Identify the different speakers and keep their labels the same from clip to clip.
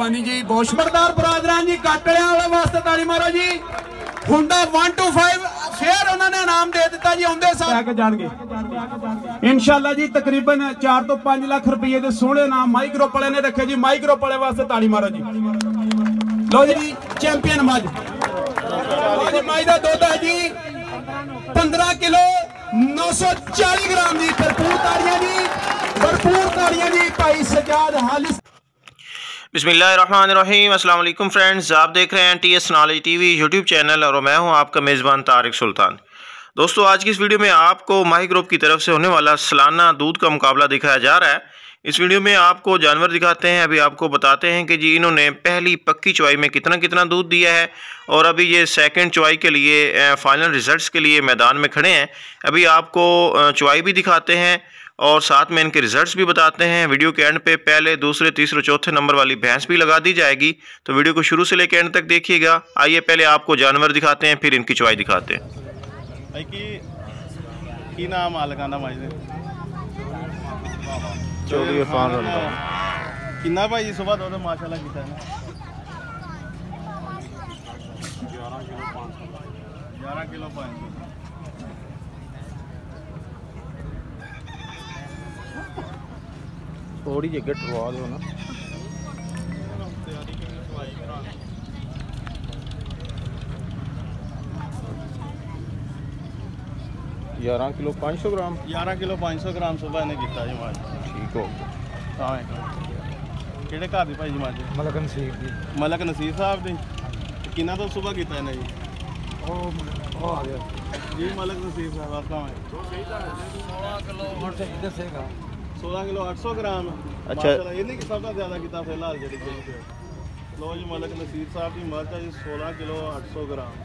Speaker 1: ਮਿਹਰਬਾਨੀ ਜੀ, ਬਹੁਤ ਸ਼ੁਕਰਦਾਰ ਬਰਾਦਰਾਂ ਜੀ ਕਾਟੜਿਆਂ ਵਾਲੇ ਵਾਸਤੇ ਤਾੜੀ ਮਾਰੋ ਜੀ। ਹੁੰਦਾ 125 ਫੇਰ ਉਹਨਾਂ ਨੇ ਇਨਾਮ ਦੇ ਦਿੱਤਾ ਜੀ, ਆਉਂਦੇ ਸਾਲ ਲੈ ਕੇ ਜਾਣਗੇ। ਇਨਸ਼ਾਅੱਲਾ ਜੀ, ਤਕਰੀਬਨ 4 ਤੋਂ 5 ਲੱਖ ਰੁਪਏ ਦੇ ਸੋਹਣੇ ਨਾਮ ਮਾਈ ਵਾਲੇ ਨੇ ਰੱਖੇ ਜੀ, ਮਾਈ ਵਾਲੇ ਵਾਸਤੇ ਤਾੜੀ ਮਾਰੋ ਜੀ। ਲਓ ਜੀ, ਚੈਂਪੀਅਨ ਮੱਝ। ਲਓ ਮਾਈ ਦਾ ਦੁੱਧ ਹੈ ਜੀ। 15 ਕਿਲੋ 940 ਗ੍ਰਾਮ ਦੀ ਭਰਪੂਰ ਤਾੜੀਆਂ ਜੀ। ਭਰਪੂਰ ਤਾੜੀਆਂ ਜੀ, ਭਾਈ ਸਜਾਦ ਹਾਲਿਸ
Speaker 2: بسم اللہ الرحمن الرحیم۔ اسلام علیکم فرینڈز، آپ دیکھ رہے ہیں T S knowledge T V YouTube channel اور میں ہوں آپ کا میزبان طارق سلطان۔ دوستو، آج کی اس ویڈیو میں آپ کو ماہی گروپ کی طرف سے ہونے والا سالانہ دودھ کا مقابلہ دکھایا جا رہا ہے۔ اس ویڈیو میں آپ کو جانور دکھاتے ہیں، ابھی آپ کو بتاتے ہیں کہ جی انہوں نے پہلی پکی چوائی میں کتنا کتنا دودھ دیا ہے اور ابھی یہ سیکنڈ چوائی کے لیے فائنل ریزلٹس کے لیے میدان میں کھڑے ہیں۔ ابھی آپ کو چوائی بھی دکھاتے ہیں۔ اور ساتھ میں ان کے ریزلٹس بھی بتاتے ہیں۔ ویڈیو کے اینڈ پہ پہلے دوسرے تیسرے چوتھے نمبر والی بھینس بھی لگا دی جائے گی۔ تو ویڈیو کو شروع سے لے کے اینڈ تک
Speaker 3: دیکھیے گا۔ آئیے پہلے آپ کو جانور دکھاتے
Speaker 2: ہیں پھر ان
Speaker 3: کی چوائی دکھاتے ہیں۔ کی نام آلکانہ بھائی جی؟ جی؟ صبح ماشاءاللہ کلو پانچ 11 کلو 500
Speaker 2: ਥੋੜੀ ਜਿਹੀ ਅੱਗੇ ਟਰਵਾ ਦਿਓ ਨਾ। ਯਾਰਾਂ ਕਿਲੋ 500 ਗ੍ਰਾਮ।
Speaker 3: 11 ਕਿਲੋ 500 ਗ੍ਰਾਮ ਸੁਬਾ ਇਹਨੇ ਕੀਤਾ ਜੀ ਮਾਜ।
Speaker 2: ਠੀਕ
Speaker 3: ਹੋ ਗਿਆ। ਤਾਂ ਇਹ। ਕਿਹੜੇ ਘਰ ਦੀ ਭਾਈ ਜੀ ਮਾਜ?
Speaker 4: ਮਲਕਨ ਸੀਰ ਦੀ।
Speaker 3: ਮਲਕ ਨਸੀਰ ਸਾਹਿਬ ਦੀ? ਕਿੰਨਾ ਤੋਂ ਸੁਬਾ ਕੀਤਾ ਇਹਨੇ ਜੀ?
Speaker 4: ਉਹ ਉਹ ਆ ਗਿਆ।
Speaker 3: ਜੀ ਮਲਕ ਨਸੀਰ ਸਾਹਿਬ ਆਸਾਂ ਹੈ
Speaker 4: ਹੁਣ ਤੇ ਦੱਸੇਗਾ।
Speaker 3: 16 ਕਿਲੋ 800 ਗ੍ਰਾਮ।
Speaker 2: ਅੱਛਾ।
Speaker 3: ਇਹਨੇ ਕਿ ਸਭ ਤੋਂ ਜ਼ਿਆਦਾ ਕੀਤਾ ਫਿਲਹਾਲ ਜਿਹੜੀ ਕਿ ਲੋ ਜੀ ਮਲਕ ਨਸੀਰ ਸਾਹਿਬ ਦੀ ਮਰਚ ਹੈ 16 ਕਿਲੋ 800 ਗ੍ਰਾਮ।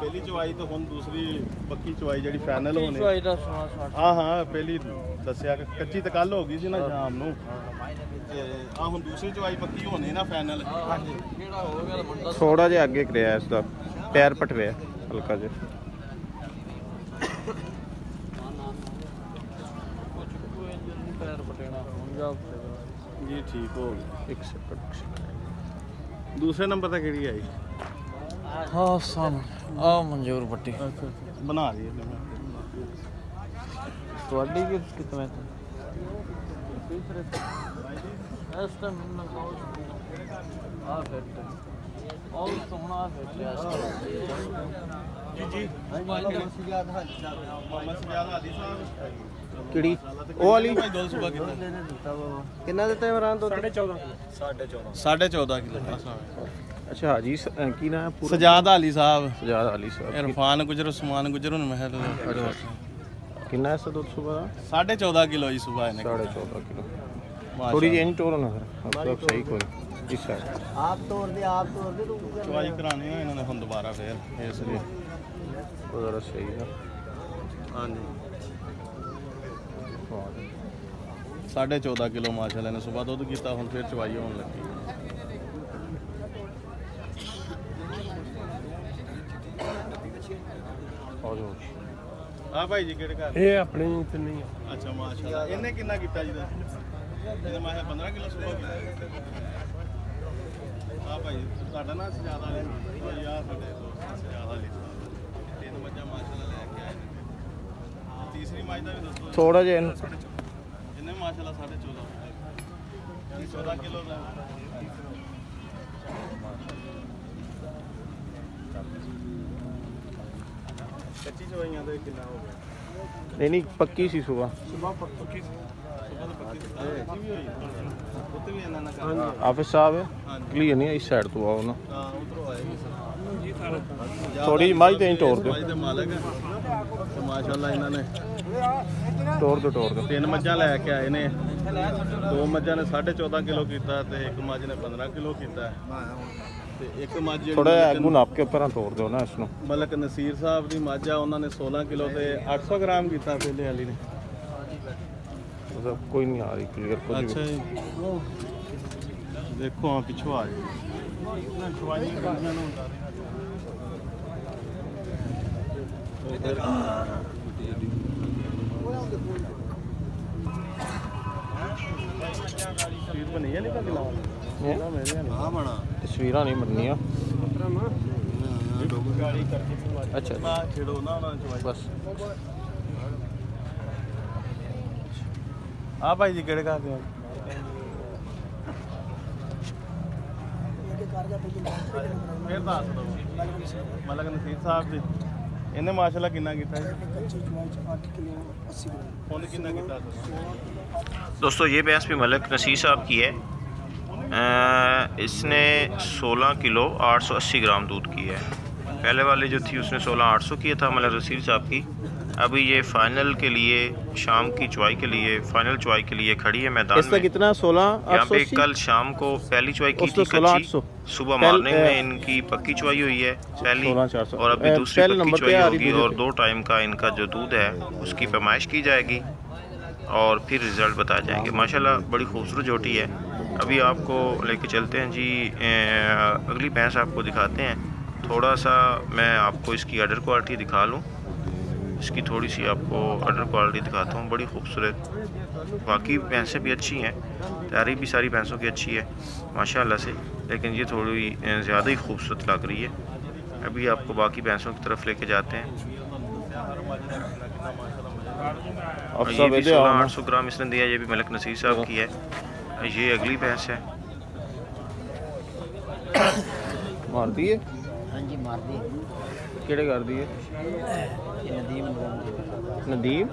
Speaker 3: ਪਹਿਲੀ ਚਵਾਈ ਤੋਂ ਹੁਣ ਦੂਸਰੀ ਪੱਕੀ ਚਵਾਈ ਜਿਹੜੀ ਫਾਈਨਲ ਹੋਣੀ।
Speaker 4: ਚਵਾਈ ਦਾ 16
Speaker 3: ਹਾਂ ਹਾਂ ਪਹਿਲੀ ਦੱਸਿਆ ਕਿ ਕੱਚੀ ਤਾਂ ਕੱਲ ਹੋ ਗਈ ਸੀ ਨਾ ਸ਼ਾਮ ਨੂੰ। ਆ ਹੁਣ ਦੂਸਰੀ ਚਵਾਈ ਪੱਕੀ ਹੋਣੀ ਨਾ ਫਾਈਨਲ
Speaker 4: ਹਾਂਜੀ ਕਿਹੜਾ ਹੋ। ਮੁੰਡਾ
Speaker 2: ਥੋੜਾ ਜਿਹਾ
Speaker 4: ਅੱਗੇ ਕਰਿਆ ਇਸ ਦਾ। ਪੈਰ ਪਟਵੇ ਹਲਕਾ ਜਿਹਾ।
Speaker 3: ਜੀ ਠੀਕ ਹੋ ਗਈ।
Speaker 2: ਇੱਕ ਸੈਕਿੰਡ ਇੱਕ ਸੈਕਿੰਡ
Speaker 3: ਦੂਸਰੇ ਨੰਬਰ ਤੇ ਕਿਹੜੀ ਆਈ?
Speaker 4: ਹਾਂ ਸਾਮ ਆ ਮਨਜ਼ੂਰ ਪੱਟੀ
Speaker 3: ਬਣਾ ਰਹੀ ਹੈ
Speaker 4: ਤੁਹਾਡੀ ਕਿ ਕਿਤਨੇ ਇਸ ਟਾਈਮ ਨਾ ਕੋਲ ਆ ਫਿੱਟ ਆਲ ਸੋਹਣਾ ਫਿੱਟ ਆ
Speaker 3: ਜੀ ਜੀ।
Speaker 4: ਮਸਜਿਦ
Speaker 3: ਹਾਲੀ ਸਾਹਿਬ ਮਸਜਿਦ ਹਾਲੀ ਸਾਹਿਬ।
Speaker 2: ਕਿਹੜੀ? ਉਹ ਵਾਲੀ?
Speaker 3: ਭਾਈ ਸੁਬਾ
Speaker 2: ਕਿੰਨਾ ਦਿੱਤਾ ਇਮਰਾਨ ਦੁੱਧ?
Speaker 3: 14.5 ਕਿਲੋ।
Speaker 2: ਅੱਛਾ ਸ- ਅਹ ਕੀ ਨਾਮ ਹੈ ਪੂਰਾ?
Speaker 3: ਸਜਾਦ ਹਾਲੀ ਸਾਹਿਬ।
Speaker 2: ਸਜਾਦ ਅਲੀ ਸਾਹਿਬ।
Speaker 3: ਇਰਫਾਨ ਗੁਜਰ ਉਸਮਾਨ ਗੁਜਰ ਨੂੰ ਮਹਿਲ
Speaker 2: ਕਿੰਨਾ ਹੈ ਦੁੱਧ ਸੁਬਾ ਦਾ?
Speaker 3: 14.5 ਕਿਲੋ ਜੀ ਸੁਬਾ ਇਹਨੇ
Speaker 2: 14.5 ਕਿਲੋ। ਥੋੜੀ ਜਿਹੀ ਇੰਚ ਟੋਰ ਨਾ ਫਿਰ। ਮਤਲਬ ਸਹੀ ਕੋਈ। ਇਸ ਸਾਈਡ
Speaker 4: ਆਪ ਤੋੜ ਦੇ ਆਪ ਤੋੜ ਦੇ ਤੂੰ
Speaker 3: ਚਵਾਈ ਕਰਾਣੀ ਇਹਨਾਂ ਨੇ ਹੁਣ ਦੁਬਾਰਾ ਫੇਰ ਇਸ ਲਈ।
Speaker 2: ਉਹ ਜ਼ਰਾ ਸਹੀ ਹੈ
Speaker 3: ਹਾਂਜੀ। 14.5 ਕਿਲੋ ਮਾਸ਼ਾਅੱਲਾ ਨੇ ਸਵੇਰ ਦੁੱਧ ਕੀਤਾ ਹੁਣ ਫੇਰ ਚਵਾਈ ਹੋਣ ਲੱਗੀ।
Speaker 2: ਆ ਜਾਓ
Speaker 3: ਆ ਭਾਈ ਜੀ ਕਿਹੜੇ ਘਰ?
Speaker 4: ਇਹ ਆਪਣੀ ਤੇ ਨਹੀਂ
Speaker 3: ਅੱਛਾ ਮਾਸ਼ਾਅੱਲਾ ਇਹਨੇ ਕਿੰਨਾ ਕੀਤਾ ਜੀ ਦਾ? ਇਹਨੇ ਮਾਸ਼ਾ 15 ਕਿਲੋ ਸੁਬਾ ਕੀਤਾ ਆ ਭਾਈ ਤੁਹਾਡਾ ਨਾਂ ਸਜਾਦ ਵਾਲੇ ਆ ਸਾਡੇ ਦੋਸਤ ਸਜਾਦ ਵਾਲੇ। ਤਿੰਨ ਮੱਝਾਂ ਮਾਸ਼ਾਅੱਲਾ ਲੈ ਕੇ ਆਏ ਨੇ। ਤੀਸਰੀ ਮੱਝ ਦਾ ਵੀ ਦੱਸੋ।
Speaker 2: ਥੋੜਾ ਜਿਹਾ
Speaker 3: ਮਾਸ਼ਾਅੱਲਾ 14.5 14 ਕਿਲੋ ਦਾ ਕੱਚੀ ਚਵਾਈਆਂ ਦਾ ਕਿੰਨਾ ਹੋ ਗਿਆ?
Speaker 2: ਨਹੀਂ ਨਹੀਂ ਪੱਕੀ ਸੀ ਸੁਬਾ।
Speaker 3: ਸੁਬਾ ਪੱਕੀ ਸੁਬਾ ਤਾਂ ਪੱਕੀ ਸੀ।
Speaker 2: ਆਫਿਸ ਸਾਹਿਬ ਕਲੀਅਰ ਨਹੀਂ ਇਸ ਸਾਈਡ ਤੋਂ ਆਓ ਨਾ।
Speaker 3: ਹਾਂ ਉਧਰੋਂ ਆਏ ਜੀ
Speaker 2: ਥੋੜੀ ਮੱਝ ਤੇ ਟੋਰ ਦਿਓ।
Speaker 3: ਮੱਝ ਦੇ ਮਾਲਕ ਹੈ ਤੇ ਮਾਸ਼ਾਅੱਲਾ ਇਹਨਾਂ ਨੇ
Speaker 2: ਟੋਰ ਦਿਓ ਟੋਰ ਦਿਓ
Speaker 3: ਤਿੰਨ ਮੱਝਾਂ ਲੈ ਕੇ ਆਏ ਨੇ। ਦੋ ਮੱਝਾਂ ਨੇ 14.5 ਕਿਲੋ ਕੀਤਾ ਤੇ ਇੱਕ ਮੱਝ ਨੇ 15 ਕਿਲੋ ਕੀਤਾ। ਤੇ ਇੱਕ ਮੱਝ ਜਿਹੜੀ
Speaker 2: ਥੋੜਾ ਅੱਗੂ ਨਾਪ ਕੇ ਪਰਾਂ ਤੋੜ ਦਿਓ ਨਾ ਇਸ ਨੂੰ।
Speaker 3: ਮਲਕ ਨਸੀਰ ਸਾਹਿਬ ਦੀ ਮੱਝ ਆ ਉਹਨਾਂ ਨੇ 16 ਕਿਲੋ ਤੇ 800 ਗ੍ਰਾਮ ਕੀਤਾ ਪਹਿਲੇ ਵਾਲੀ ਨੇ।
Speaker 2: ਮਤਲਬ ਕੋਈ ਨਹੀਂ ਆ ਰਹੀ ਕਲੀਅਰ ਕੁਝ
Speaker 3: ਅੱਛਾ ਜੀ। ਦੇਖੋ ਆ ਪਿੱਛੋਂ ਆ ਜੀ ਸਪੀਡ ਬਣੀ ਹੈ ਨਹੀਂ ਤਾਂ ਕਿਲਾ ਆ ਬਣਾ
Speaker 2: ਤਸਵੀਰਾਂ ਨਹੀਂ ਬਣਨੀਆਂ। ਅੱਛਾ। ਬਸ।
Speaker 3: ਆ ਭਾਈ ਜੀ ਕਿਹੜੇ ਕਰਦੇ ਆ? ਫਿਰ ਦੱਸ ਦੋ ਮਲਕ ਨਸੀਰ ਸਾਹਿਬ ਜੀ। ਇਹਨੇ ਮਾਸ਼ਾਅੱਲਾ ਕਿੰਨਾ ਕੀਤਾ ਹੈ ਉਹਨੇ ਕਿੰਨਾ ਕੀਤਾ
Speaker 2: دوستو یہ بحث بھی ملک نصیر صاحب کی ہے اس
Speaker 3: نے
Speaker 2: سولہ
Speaker 3: کلو آٹھ
Speaker 2: سو اسی گرام دودھ کی ہے پہلے والی
Speaker 3: جو
Speaker 2: تھی
Speaker 3: اس
Speaker 2: نے
Speaker 3: سولہ
Speaker 2: آٹھ
Speaker 3: سو
Speaker 2: کی تھا
Speaker 3: ملک
Speaker 2: نصیر صاحب کی ابھی یہ فائنل
Speaker 3: کے لیے
Speaker 2: شام کی
Speaker 3: چوائی
Speaker 2: کے
Speaker 3: لیے
Speaker 2: فائنل
Speaker 3: چوائی کے
Speaker 2: لیے
Speaker 3: کھڑی ہے
Speaker 2: میدان
Speaker 3: اس
Speaker 2: میں۔ کتنا سولہ یہاں پہ کل شام کو پہلی چوائی کی تھی کچھی صبح مارننگ میں ان کی پکی چوائی ہوئی ہے پہلی۔ اور ابھی دوسری پکی چوائی ہوگی اور دو ٹائم کا ان کا جو دودھ ہے اس کی پیمائش کی جائے گی۔ اور پھر رزلٹ بتا جائیں گے۔ ماشاءاللہ بڑی خوبصورت جوٹی ہے۔ ابھی آپ کو لے کے چلتے ہیں جی اگلی بھینس آپ کو دکھاتے ہیں۔ تھوڑا سا میں آپ کو اس کی آڈر کوالٹی دکھا لوں۔ اس کی تھوڑی سی آپ کو اڈر کوالٹی دکھاتا ہوں بڑی خوبصورت۔ باقی بھینسیں بھی اچھی ہیں تیاری بھی ساری بھینسوں کی اچھی ہے ماشاء اللہ
Speaker 3: سے۔ لیکن
Speaker 4: یہ تھوڑی زیادہ ہی
Speaker 3: خوبصورت لگ رہی
Speaker 4: ہے۔ ابھی آپ
Speaker 3: کو باقی بھینسوں کی طرف لے
Speaker 4: کے جاتے ہیں۔ یہ بھی سولہ آٹھ سو گرام
Speaker 3: اس نے دیا یہ بھی
Speaker 5: ملک نصیر صاحب کی ہے۔ یہ
Speaker 2: اگلی بھینس ہے۔ مار دیئے ہاں جی مار دیئے کیڑے گار دیئے ندیم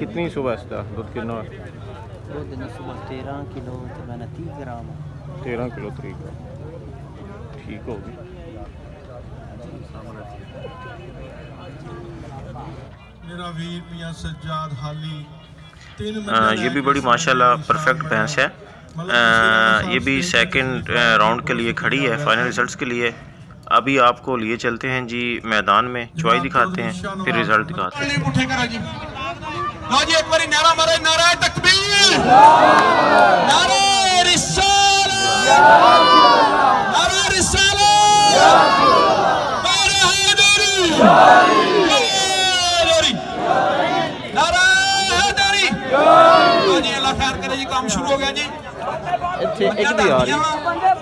Speaker 2: کتنی صبح استا دودھ کلو نو دودھ نے صبح تیرہ کلو تو میں نے تیس گرام ہاں۔ تیرہ کلو تری گرام۔ ٹھیک ہوگی
Speaker 1: میرا ویر میاں سجاد حالی۔ یہ بھی بڑی ماشاءاللہ پرفیکٹ بینس ہے۔ مطلب یہ بھی سیکنڈ راؤنڈ کے لیے کھڑی ہے فائنل ریزلٹس کے لیے۔ ابھی آپ کو لیے چلتے ہیں جی
Speaker 3: میدان میں چوائی دکھاتے ہیں
Speaker 1: پھر رزلٹ جی، دکھاتے ہیں۔ جی۔ لو جی ایک باری نعرہ مرے نعرہ تکبیر۔ نعرہ رسال
Speaker 3: نعرہ رسال جی۔ نعرہ حیدری۔ شروع ہو گیا جی
Speaker 2: ایک بھی آ رہی۔ ہے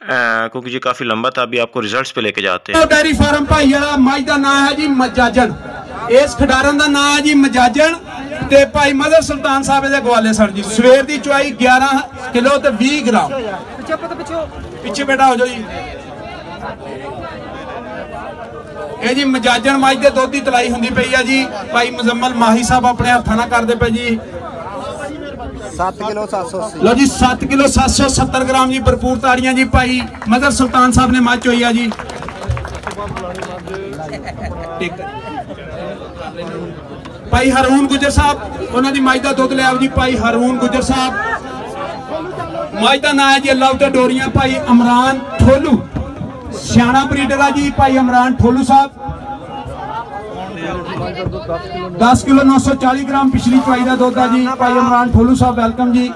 Speaker 2: हैं अ, क्योंकि ये काफ़ी लंबा था अभी आपको रिजल्ट्स पे लेके जाते हैं
Speaker 1: ਡੈਰੀ ਫਾਰਮ ਭਾਈ ਵਾਲਾ ਮੱਝ ਦਾ ਨਾਮ ਹੈ ਜੀ ਮਜਾਜਣ ਇਸ ਖਿਡਾਰਨ ਦਾ ਨਾਮ ਹੈ ਜੀ ਮਜਾਜਣ ਤੇ ਭਾਈ ਮਦਰ ਸੁਲਤਾਨ ਸਾਹਿਬ ਦੇ ਗਵਾਲੇ ਸਰ ਜੀ ਸਵੇਰ ਦੀ ਚੁਆਈ 11 ਕਿਲੋ ਤੇ 20 ਗ੍ਰਾਮ ਪਿੱਛੇ ਪਤਾ ਪਿੱਛੇ ਪਿੱਛੇ ਬੈਠਾ ਹੋ ਜਾਓ ਜੀ ਇਹ ਜੀ ਮਜਾਜਣ ਮੱਝ ਦੇ ਦੁੱਧ ਦੀ ਤਲਾਈ ਹੁੰਦੀ ਪਈ ਆ ਜੀ ਭਾਈ ਮੁਜ਼ੰਮਲ ਮਾਹੀ ਸਾਹਿਬ ਆਪਣੇ ਹੱਥਾਂ ਨਾਲ ਕਰਦੇ ਪਏ ਜੀ
Speaker 4: 7 ਕਿਲੋ 780
Speaker 1: ਲਓ ਜੀ 7 ਕਿਲੋ 770 ਗ੍ਰਾਮ ਜੀ ਭਰਪੂਰ ਤਾੜੀਆਂ ਜੀ ਭਾਈ ਮਦਰ ਸੁਲਤਾਨ ਸਾਹਿਬ ਨੇ ਮੱਚ ਹੋਈ ਆ ਜੀ। ਭਾਈ ਹਰੂਨ ਗੁਜਰ ਸਾਹਿਬ, ਉਹਨਾਂ ਦੀ ਮਾਈ ਦਾ ਦੁੱਧ ਲਿਆਓ ਜੀ ਭਾਈ ਹਰੂਨ ਗੁਜਰ ਸਾਹਿਬ। ਮਾਈ ਦਾ ਨਾਂ ਹੈ ਜੀ ਲਵ ਤੇ ਡੋਰੀਆਂ, ਭਾਈ ਅਮਰਾਨ ਠੋਲੂ। ਸਿਆਣਾ ਬਰੀਡਰ ਆ ਜੀ ਭਾਈ ਅਮਰਾਨ ਠੋਲੂ ਸਾਹਿਬ। 10 ਕਿਲੋ 940 ਗ੍ਰਾਮ ਪਿਛਲੀ ਚਵਾਈ ਦਾ ਦੁੱਧ ਆ ਜੀ ਭਾਈ ਇਮਰਾਨ ਠੋਲੂ ਸਾਹਿਬ ਵੈਲਕਮ ਜੀ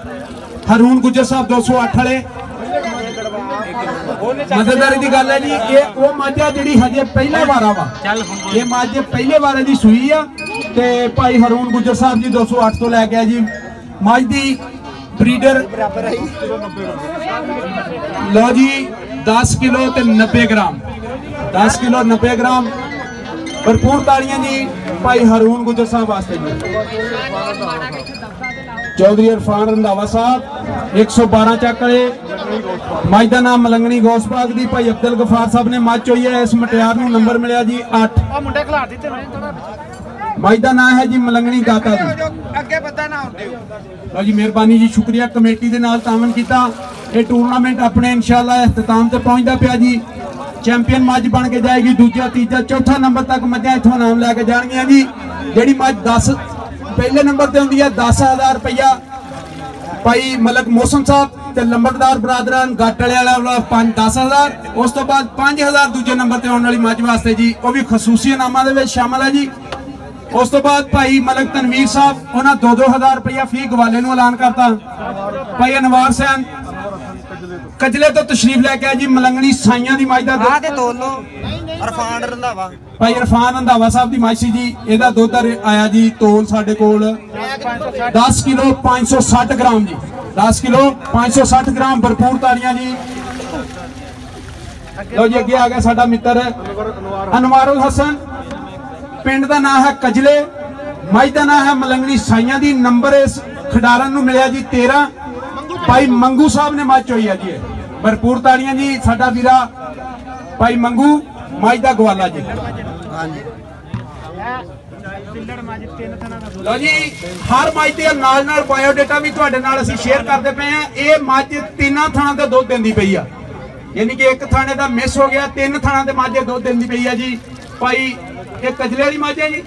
Speaker 1: ਹਰੂਨ ਗੁੱਜਰ ਸਾਹਿਬ 208 ਵਾਲੇ ਮਦਦਦਾਰੀ ਦੀ ਗੱਲ ਹੈ ਜੀ ਇਹ ਉਹ ਮੱਝ ਜਿਹੜੀ ਹਜੇ ਪਹਿਲਾ ਵਾਰਾ ਵਾ ਇਹ ਮੱਝ ਪਹਿਲੇ ਵਾਰੇ ਦੀ ਸੂਈ ਆ ਤੇ ਭਾਈ ਹਰੂਨ ਗੁੱਜਰ ਸਾਹਿਬ ਜੀ 208 ਤੋਂ ਲੈ ਕੇ ਆ ਜੀ ਮੱਝ ਦੀ ਬਰੀਡਰ ਲੋ ਜੀ 10 ਕਿਲੋ ਤੇ 90 ਗ੍ਰਾਮ 10 ਕਿਲੋ 90 ਗ੍ਰਾਮ ਭਰਪੂਰ ਤਾੜੀਆਂ ਜੀ ਭਾਈ ਹਰੂਨ ਗੁੱਜਰ ਸਾਹਿਬ ਵਾਸਤੇ ਜੀ। ਚੌਧਰੀ ਇਰਫਾਨ ਰੰਧਾਵਾ ਸਾਹਿਬ 112 ਚੱਕ ਵਾਲੇ। ਮੱਝ ਦਾ ਨਾਮ ਮਲੰਗਣੀ ਗੋਸਬਾਗ ਦੀ ਭਾਈ ਅਬਦੁਲ ਗਫਾਰ ਸਾਹਿਬ ਨੇ ਮੱਝ ਹੋਈ ਹੈ। ਇਸ ਮਟਿਆਰ ਨੂੰ ਨੰਬਰ ਮਿਲਿਆ ਜੀ 8 ਆ ਮੁੰਡੇ ਖਿਲਾ ਦਿੱਤੇ ਮੱਝ ਦਾ ਨਾਮ ਹੈ ਜੀ ਮਲੰਗਣੀ ਦਾਤਾ ਦੀ
Speaker 6: ਅੱਗੇ ਬੱਦਾ ਨਾ ਹੁੰਦੇ
Speaker 1: ਲਓ ਜੀ ਮਿਹਰਬਾਨੀ ਜੀ ਸ਼ੁਕਰੀਆ ਕਮੇਟੀ ਦੇ ਨਾਲ ਤਾਮਨ ਕੀਤਾ। ਇਹ ਟੂਰਨਾਮੈਂਟ ਆਪਣੇ ਇਨਸ਼ਾਅੱਲਾ ਇਖਤਤਾਮ ਤੇ ਪਹੁੰਚਦਾ ਪਿਆ ਜੀ। ਚੈਂਪੀਅਨ ਮੱਝ ਬਣ ਕੇ ਜਾਏਗੀ, ਦੂਜਾ, ਤੀਜਾ, ਚੌਥਾ ਨੰਬਰ ਤੱਕ ਮੱਝਾਂ ਇੱਥੋਂ ਨਾਮ ਲੈ ਕੇ ਜਾਣਗੀਆਂ ਜੀ। ਜਿਹੜੀ ਮੱਝ 10 ਪਹਿਲੇ ਨੰਬਰ ਤੇ ਹੁੰਦੀ ਹੈ 10000 ਰੁਪਇਆ ਭਾਈ ਮਲਕ ਮੋਸਮ ਸਾਹਿਬ ਤੇ ਲੰਬੜਦਾਰ ਬਰਾਦਰਾਂ ਗੱਟ ਵਾਲੇ ਵਾਲਾ 5 10000 ਉਸ ਤੋਂ ਬਾਅਦ 5000 ਦੂਜੇ ਨੰਬਰ ਤੇ ਆਉਣ ਵਾਲੀ ਮੱਝ ਵਾਸਤੇ ਜੀ। ਉਹ ਵੀ ਖਸੂਸੀ ਇਨਾਮਾਂ ਦੇ ਵਿੱਚ ਸ਼ਾਮਲ ਹੈ ਜੀ। ਉਸ ਤੋਂ ਬਾਅਦ ਭਾਈ ਮਲਕ ਤਨਵੀਰ ਸਾਹਿਬ, ਉਹਨਾਂ 2-2000 ਰੁਪਇਆ ਫੀ ਗਵਾਲੇ ਨੂੰ ਐਲਾਨ ਕਰਤਾ। ਭਾਈ ਅਨਵਾਰ ਸੈਨ ਕਜਲੇ ਤੋਂ। ਤਸ਼ਰੀਫ ਲੈ ਕੇ ਆਏ ਜੀ ਮਲੰਗਣੀ ਸਾਈਆਂ ਦੀ ਮੱਝ ਦਾ ਦੁੱਧ।
Speaker 4: ਆ ਤੇ ਤੋਲੋ ਅਰਫਾਨ ਰੰਧਾਵਾ।
Speaker 1: ਭਾਈ ਇਰਫਾਨ ਅੰਦਾਵਾ ਸਾਹਿਬ ਦੀ ਮਾਈ ਸੀ ਜੀ ਇਹਦਾ ਦੁੱਧ ਆਇਆ ਜੀ ਤੋਲ ਸਾਡੇ ਕੋਲ। 10 ਕਿਲੋ 560 ਗ੍ਰਾਮ ਜੀ। 10 ਕਿਲੋ 560 ਗ੍ਰਾਮ ਭਰਪੂਰ ਤਾੜੀਆਂ ਜੀ। ਲਓ ਜੀ ਅੱਗੇ ਆ ਗਿਆ ਸਾਡਾ ਮਿੱਤਰ ਅਨਵਾਰੁਲ ਹਸਨ। ਪਿੰਡ ਦਾ ਨਾਮ ਹੈ ਕਜਲੇ। ਮਾਈ ਦਾ ਨਾਮ ਹੈ ਮਲੰਗਣੀ ਸਾਈਆਂ ਦੀ। ਨੰਬਰ ਇਸ ਖਿਡਾਰਨ ਨੂੰ ਮਿਲਿਆ ਜੀ 13 ਭਾਈ ਮੰਗੂ ਸਾਹਿਬ ਨੇ ਮੱਚ ਹੋਈ ਹੈ ਜੀ। ਇਹ। ਭਰਪੂਰ ਤਾੜੀਆਂ ਜੀ ਸਾਡਾ ਵੀਰਾ ਭਾਈ ਮੰਗੂ ਮਾਈ ਦਾ ਗਵਾਲਾ ਜੀ। ਲਓ ਜੀ ਹਰ ਮੱਝ ਦੇ ਨਾਲ ਨਾਲ ਬਾਇਓ ਡਾਟਾ ਵੀ ਤੁਹਾਡੇ ਨਾਲ ਅਸੀਂ ਸ਼ੇਅਰ ਕਰਦੇ ਪਏ ਆ ਇਹ ਮੱਝ ਤਿੰਨਾਂ ਥਾਣਾ ਤੇ ਦੁੱਧ ਦਿੰਦੀ ਪਈ ਆ। ਯਾਨੀ ਕਿ ਇੱਕ ਥਾਣੇ ਦਾ ਮਿਸ ਹੋ ਗਿਆ ਤਿੰਨ ਥਾਣਾ ਤੇ ਮੱਝ ਦੁੱਧ ਦਿੰਦੀ ਪਈ ਆ ਜੀ। ਭਾਈ ਇਹ ਕਜਲੇ ਵਾਲੀ ਮੱਝ ਹੈ ਜੀ?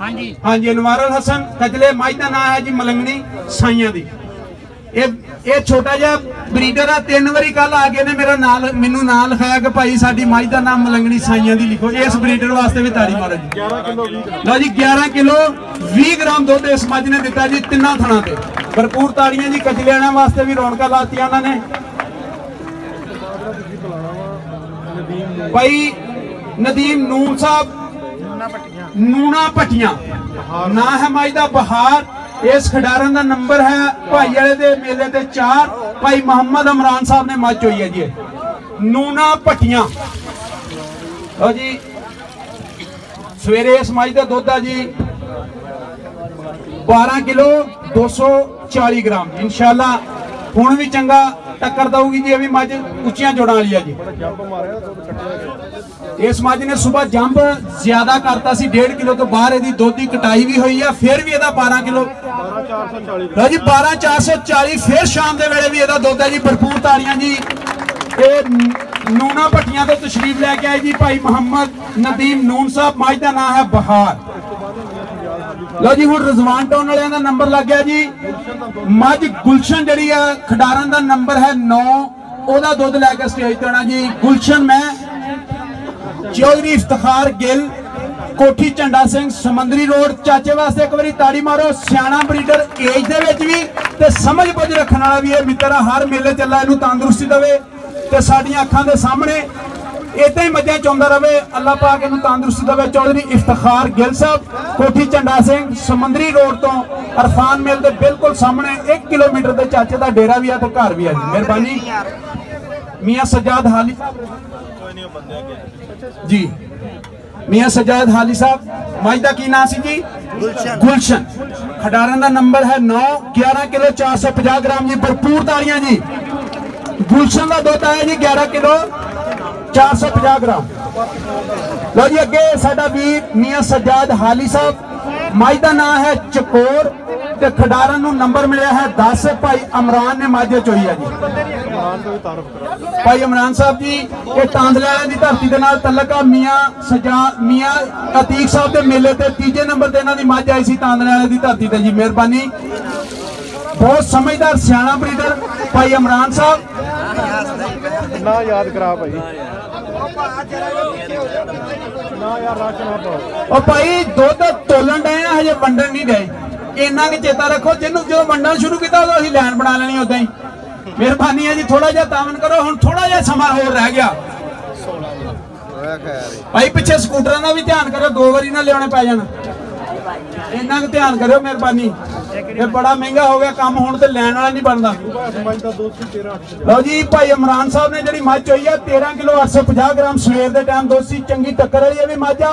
Speaker 1: ਹਾਂਜੀ। ਹਾਂਜੀ ਅਨਵਾਰੁਲ ਹਸਨ ਕਜਲੇ ਮੱਝ ਦਾ ਨਾਮ ਹੈ ਜੀ ਮਲੰਗਣੀ ਸਾਈਆਂ ਦੀ। ਇਹ ਇਹ ਛੋਟਾ ਜਿਹਾ ਬਰੀਡਰ ਆ ਤਿੰਨ ਵਾਰੀ ਕੱਲ ਆ ਗਏ ਨੇ ਮੇਰਾ ਨਾਲ ਮੈਨੂੰ ਨਾਂ ਲਿਖਾਇਆ ਕਿ ਭਾਈ ਸਾਡੀ ਮੱਝ ਦਾ ਨਾਮ ਮਲੰਗਣੀ ਸਾਈਆਂ ਦੀ ਲਿਖੋ। ਇਸ ਬਰੀਡਰ ਵਾਸਤੇ ਵੀ ਤਾੜੀ ਮਾਰੋ ਜੀ।
Speaker 3: 11 ਕਿਲੋ 20
Speaker 1: ਲਓ ਜੀ 11 ਕਿਲੋ 20 ਗ੍ਰਾਮ ਦੁੱਧ ਇਸ ਮੱਝ ਨੇ ਦਿੱਤਾ ਜੀ ਤਿੰਨਾਂ ਥਣਾਂ ਤੇ। ਭਰਪੂਰ ਤਾੜੀਆਂ ਜੀ ਕਜਲਿਆਣਾ ਵਾਸਤੇ ਵੀ ਰੌਣਕਾਂ ਲਾਤੀਆਂ ਉਹਨਾਂ ਨੇ। ਭਾਈ ਨਦੀਮ ਨੂਨ ਸਾਹਿਬ ਨੂਣਾ ਪਟੀਆਂ ਨਾ ਹੈ ਮੱਝ ਦਾ ਬਹਾਰ। ਇਸ ਖਿਡਾਰਨ ਦਾ ਨੰਬਰ ਹੈ ਭਾਈ ਵਾਲੇ ਦੇ ਮੇਲੇ ਤੇ 4 ਭਾਈ ਮੁਹੰਮਦ ਇਮਰਾਨ ਸਾਹਿਬ ਨੇ ਮੱਝ ਹੋਈ ਹੈ ਜੀ ਨੂਨਾ ਨੂਣਾ ਲਓ ਜੀ। ਸਵੇਰੇ ਇਸ ਮੱਝ ਦਾ ਦੁੱਧ ਆ ਜੀ। 12 ਕਿਲੋ 240 ਗ੍ਰਾਮ। ਇਨਸ਼ਾਅੱਲਾ ਹੁਣ ਵੀ ਚੰਗਾ ਟੱਕਰ ਦਊਗੀ ਜੀ, ਇਹ ਵੀ ਮੱਝ ਉੱਚੀਆਂ ਜੋੜਾਂ ਵਾਲੀ ਆ ਜੀ। ਇਸ ਮੱਝ ਨੇ ਸਵੇਰ ਜੰਪ ਜ਼ਿਆਦਾ ਕਰਤਾ ਸੀ 1.5 ਕਿਲੋ ਤੋਂ ਬਾਹਰ ਇਹਦੀ ਦੁੱਧ ਦੀ ਕਟਾਈ ਵੀ ਹੋਈ ਆ, ਫਿਰ ਵੀ ਇਹਦਾ 12 ਕਿਲੋ।
Speaker 3: 12440
Speaker 1: ਲਓ ਜੀ 12440 ਫਿਰ ਸ਼ਾਮ ਦੇ ਵੇਲੇ ਵੀ ਇਹਦਾ ਦੁੱਧ ਹੈ ਜੀ, ਭਰਪੂਰ ਤਾੜੀਆਂ ਜੀ। ਇਹ ਨੂਨਾ ਨੂਣਾ ਤੋਂ ਤਸ਼ਰੀਫ ਲੈ ਕੇ ਆਏ ਜੀ ਭਾਈ ਮੁਹੰਮਦ ਨਦੀਮ ਨੂਨ ਸਾਹਿਬ, ਮੱਝ ਦਾ ਨਾਮ ਹੈ ਬਹਾਰ। ਲਓ ਜੀ, ਹੁਣ ਰਜ਼ਵਾਨ ਟਾਊਨ ਵਾਲਿਆਂ ਦਾ ਨੰਬਰ ਲੱਗ ਗਿਆ ਜੀ। ਮੱਝ ਗੁਲਸ਼ਨ ਜਿਹੜੀ ਆ, ਖਡਾਰਨ ਦਾ ਨੰਬਰ ਹੈ 9 ਉਹਦਾ ਦੁੱਧ ਲੈ ਕੇ ਸਟੇਜ ਤੇ ਆਉਣਾ ਜੀ। ਗੁਲਸ਼ਨ, ਮੈਂ ਚੌਧਰੀ ਇਫਤਖਾਰ ਗਿੱਲ, ਕੋਠੀ ਝੰਡਾ ਸਿੰਘ, ਸਮੰਦਰੀ ਰੋਡ। ਚਾਚੇ ਵਾਸਤੇ ਇੱਕ ਵਾਰੀ ਤਾੜੀ ਮਾਰੋ। ਸਿਆਣਾ ਬਰੀਡਰ ਏਜ ਦੇ ਵਿੱਚ ਵੀ ਤੇ ਸਮਝ ਬੁੱਝ ਰੱਖਣ ਵਾਲਾ ਵੀ ਇਹ ਮਿੱਤਰ ਹਰ ਮੇਲੇ ਚੱਲਾ ਇਹਨੂੰ ਤੰਦਰੁਸਤੀ ਦੇਵੇ ਤੇ ਸਾਡੀਆਂ ਅੱਖਾਂ ਦੇ ਸਾਹਮਣੇ ਇਦਾਂ ਹੀ ਮੱਝਾਂ ਚਾਉਂਦਾ ਰਵੇ ਅੱਲਾਹ ਪਾਕ ਇਹਨੂੰ ਤੰਦਰੁਸਤੀ ਦੇਵੇ। ਚੌਧਰੀ ਇਫਤਖਾਰ ਗਿੱਲ ਸਾਹਿਬ ਕੋਠੀ ਝੰਡਾ ਸਿੰਘ ਸਮੰਦਰੀ ਰੋਡ ਤੋਂ ਅਰਫਾਨ ਮਿਲ ਦੇ ਬਿਲਕੁਲ ਸਾਹਮਣੇ 1 ਕਿਲੋਮੀਟਰ ਦੇ ਚਾਚੇ ਦਾ ਡੇਰਾ ਵੀ ਆ ਤੇ ਘਰ ਵੀ ਆ ਜੀ। ਮਿਹਰਬਾਨੀ। ਮੀਆਂ ਸਜਾਦ ਹਾਲੀ ਜੀ। ਮੀਆਂ ਸਜਾਦ ਹਾਲੀ ਸਾਹਿਬ ਮਾਈ ਦਾ ਕੀ ਨਾਮ ਸੀ ਜੀ? ਗੁਲਸ਼ਨ। ਗੁਲਸ਼ਨ। ਖਡਾਰਨ ਦਾ ਨੰਬਰ ਹੈ 9 11 ਕਿਲੋ 450 ਗ੍ਰਾਮ ਜੀ। ਭਰਪੂਰ ਤਾੜੀਆਂ ਜੀ। ਗੁਲਸ਼ਨ ਦਾ ਦੁੱਧ ਆਇਆ ਜੀ 11 ਕਿਲੋ। 450 ਗ੍ਰਾਮ। ਲਓ ਜੀ ਅੱਗੇ ਸਾਡਾ ਵੀਰ ਮੀਆਂ ਸਜਾਦ ਹਾਲੀ ਸਾਹਿਬ। ਮਾਈ ਦਾ ਨਾਂ ਹੈ ਚਕੋਰ ਤੇ ਖਡਾਰਨ ਨੂੰ ਨੰਬਰ ਮਿਲਿਆ ਹੈ 10 ਭਾਈ ਅਮਰਾਨ ਨੇ ਮਾਝੇ ਚੋਈ ਹੈ ਜੀ। ਭਾਈ ਇਮਰਾਨ ਸਾਹਿਬ ਜੀ, ਇਹ ਤਾਂਦਲੇ ਦੀ ਧਰਤੀ ਦੇ ਨਾਲ ਤਲਕ ਆ। ਮੀਆਂ ਸਜਾ, ਮੀਆਂ ਅਤੀਕ ਸਾਹਿਬ ਦੇ ਮੇਲੇ ਤੇ ਤੀਜੇ ਨੰਬਰ ਤੇ ਇਹਨਾਂ ਦੀ ਮਾਝ ਆਈ ਸੀ ਤਾਂਦਲੇ ਵਾਲਿਆਂ ਦੀ ਧਰਤੀ ਤੇ ਜੀ। ਮਿਹਰਬਾਨੀ। ਬਹੁਤ ਸਮਝਦਾਰ ਸਿਆਣਾ ਬਰੀਡਰ ਭਾਈ ਇਮਰਾਨ ਸਾਹਿਬ।
Speaker 3: ਨਾ ਯਾਦ ਕਰਾ ਭਾਈ। ਨਾ ਯਾਰ ਰੱਖ ਨਾ ਪਾਓ।
Speaker 1: ਉਹ ਭਾਈ ਦੁੱਧ ਤੋਲਣ ਡਏ ਆ ਹਜੇ ਵੰਡਣ ਨਹੀਂ ਡਏ ਇੰਨਾ ਕਿ ਚੇਤਾ ਰੱਖੋ ਜਿਹਨੂੰ ਜਦੋਂ ਵੰਡਣਾ ਸ਼ੁਰੂ ਕੀਤਾ ਉਦੋਂ ਅਸੀਂ ਲਾਈਨ ਬਣਾ ਲੈਣੀ ਉਦਾਂ ਹੀ। ਮਿਹਰਬਾਨੀ ਹੈ ਜੀ ਥੋੜਾ ਜਿਹਾ ਤਾਮਨ ਕਰੋ ਹੁਣ ਥੋੜਾ ਜਿਹਾ ਸਮਾਂ ਹੋਰ ਰਹਿ ਗਿਆ। ਭਾਈ ਪਿੱਛੇ ਸਕੂਟਰਾਂ ਦਾ ਵੀ ਧਿਆਨ ਕਰੋ ਦੋ ਵਾਰੀ ਨਾ ਲਿਆਉਣੇ ਪੈ ਜਾਣ। ਇੰਨਾ ਕੁ ਧਿਆਨ ਕਰਿਓ ਮਿਹਰਬਾਨੀ। ਇਹ ਬੜਾ ਮਹਿੰਗਾ ਹੋ ਗਿਆ ਕੰਮ, ਹੁਣ ਤੇ ਲੈਣ ਵਾਲਾ ਨਹੀਂ ਬਣਦਾ।
Speaker 3: ਮੱਝ ਦਾ ਦੁੱਧ ਸੀ 13 8
Speaker 1: ਲਓ ਜੀ, ਭਾਈ ਇਮਰਾਨ ਸਾਹਿਬ ਨੇ ਜਿਹੜੀ ਮੱਝ ਹੋਈ ਆ 13 ਕਿਲੋ 850 ਗ੍ਰਾਮ ਸਵੇਰ ਦੇ ਟਾਈਮ ਦੋਸੀ ਚੰਗੀ ਟੱਕਰ ਵਾਲੀ ਇਹ ਵੀ ਮੱਝ ਆ।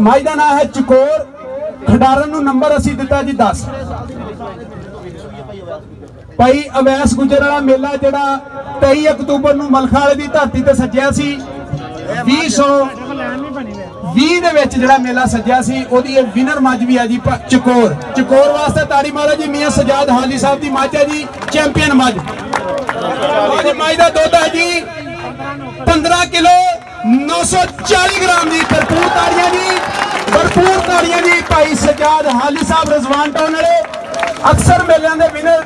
Speaker 1: ਮੱਝ ਦਾ ਨਾਮ ਹੈ ਚਕੋਰ। ਖਡਾਰਨ ਨੂੰ ਨੰਬਰ ਅਸੀਂ ਦਿੱਤਾ ਜੀ 10 ਭਾਈ ਅਵੈਸ ਗੁਜਰ ਵਾਲਾ ਮੇਲਾ ਜਿਹੜਾ 23 ਅਕਤੂਬਰ ਨੂੰ ਮਲਖਾ ਵਾਲੇ ਦੀ ਧਰਤੀ ਤੇ ਸੱਜਿਆ ਸੀ। 200 20 ਦੇ ਵਿੱਚ ਜਿਹੜਾ ਮੇਲਾ ਸੱਜਿਆ ਸੀ, ਉਹਦੀ ਇਹ ਵਿਨਰ ਮੱਝ ਵੀ ਆ ਜੀ ਚਕੋਰ। ਚਕੋਰ ਵਾਸਤੇ ਤਾੜੀ ਮਾਰੋ ਜੀ, ਮੀਆਂ ਸਜਾਦ ਹਾਲੀ ਸਾਹਿਬ ਦੀ ਮੱਝ ਹੈ ਜੀ ਚੈਂਪੀਅਨ ਮੱਝ। ਉਹਦੀ ਮੱਝ ਦਾ ਦੁੱਧ ਹੈ ਜੀ 15 ਕਿਲੋ 940 ਗ੍ਰਾਮ ਦੀ ਭਰਪੂਰ ਤਾੜੀਆਂ ਜੀ, ਭਰਪੂਰ ਤਾੜੀਆਂ ਜੀ, ਭਾਈ ਸਜਾਦ ਹਾਲੀ ਸਾਹਿਬ ਰਜ਼ਵਾਨ ਟਾਊਨ ਵਾਲੇ। ਅਕਸਰ ਮੇਲਿਆਂ ਦੇ ਵਿਨਰ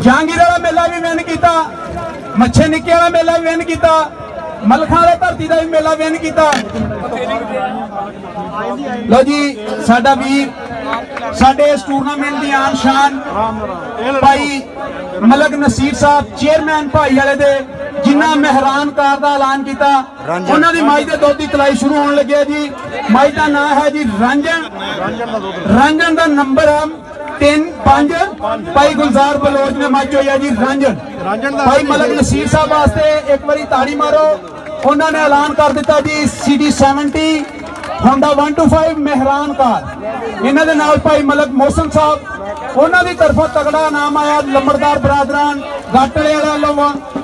Speaker 1: ਜਹਾਂਗੀਰ ਵਾਲਾ ਮੇਲਾ ਵੀ ਵਿਨ ਕੀਤਾ, ਮੱਛੇ ਨਿੱਕੇ ਵਾਲਾ ਮੇਲਾ ਵੀ ਵਿਨ ਕੀਤਾ। ਮਲਖਾਂ ਵਾਲੇ ਧਰਤੀ ਦਾ ਵੀ ਮੇਲਾ ਵਿਨ ਕੀਤਾ। ਲੋ ਜੀ ਸਾਡਾ ਵੀਰ ਸਾਡੇ ਇਸ ਟੂਰਨਾਮੈਂਟ ਦੀ ਆਨ ਸ਼ਾਨ ਭਾਈ ਮਲਕ ਨਸੀਰ ਸਾਹਿਬ ਚੇਅਰਮੈਨ ਭਾਈ ਵਾਲੇ ਦੇ ਜਿਨ੍ਹਾਂ ਮਹਿਰਾਨ ਕਾਰ ਦਾ ਐਲਾਨ ਕੀਤਾ। ਉਹਨਾਂ ਦੀ ਮਾਈ ਦੇ ਦੁੱਧ ਦੀ ਤਲਾਈ ਸ਼ੁਰੂ ਹੋਣ ਲੱਗਿਆ ਜੀ। ਮਾਈ ਦਾ ਨਾਮ ਹੈ ਜੀ ਰਾਂਝਣ। ਰਾਂਝਣ ਦਾ ਨੰਬਰ ਹੈ 3 5 ਭਾਈ ਗੁਲਜ਼ਾਰ ਬਲੋਚ ਨੇ ਮਾਚ ਹੋਇਆ ਜੀ
Speaker 3: ਦਾ
Speaker 1: ਭਾਈ ਮਲਕ ਨਸੀਰ ਸਾਹਿਬ ਵਾਸਤੇ ਇੱਕ ਵਾਰੀ ਤਾੜੀ ਮਾਰੋ। ਉਹਨਾਂ ਨੇ ਐਲਾਨ ਕਰ ਦਿੱਤਾ ਜੀ ਸੀਡੀ 70 ਹੋਂਡਾ 125 ਮਹਿਰਾਨ ਕਾਰ। ਇਹਨਾਂ ਦੇ ਨਾਲ ਭਾਈ ਮਲਕ ਮੋਸਨ ਸਾਹਿਬ, ਉਹਨਾਂ ਦੀ ਤਰਫੋਂ ਤਗੜਾ ਨਾਮ ਆਇਆ, ਲੰਬੜਦਾਰ ਬਰਾਦਰਾਂ ਗਾਟਲੇ ਵਾਲਾ ਵੱਲੋਂ।